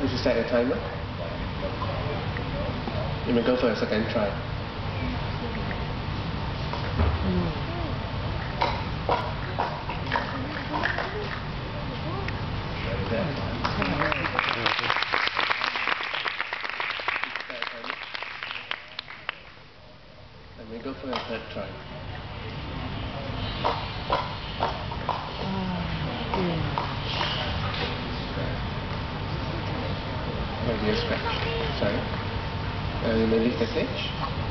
We should set a timer. You may go for a second try. And we go for a third try. Oh, dear scratch. Sorry. Uh, you may leave the.